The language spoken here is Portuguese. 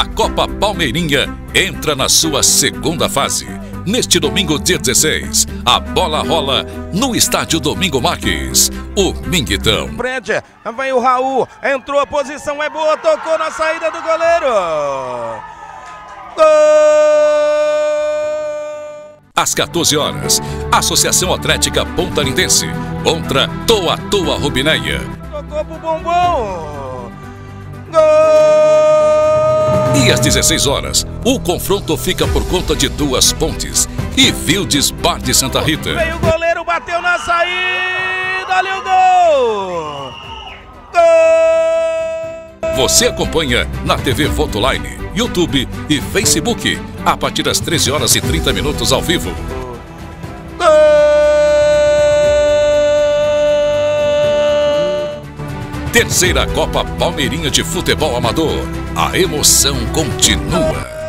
A Copa Palmeirinha entra na sua segunda fase. Neste domingo, dia 16, a bola rola no estádio Domingo Marques. O Minguitão. Frente, vem o Raul, entrou, a posição é boa, tocou na saída do goleiro. Gol! Às 14 horas, Associação Atlética Pontarindense contra Toa Toa Rubineia. Tocou pro bombom. Gol! E às 16 horas, o confronto fica por conta de duas pontes e Vildes Bar de Santa Rita. Veio o goleiro, bateu na saída, ali o gol! Gol! Você acompanha na TV Votoline, YouTube e Facebook a partir das 13 horas e 30 minutos ao vivo. Terceira Copa Palmeirinha de Futebol Amador. A emoção continua.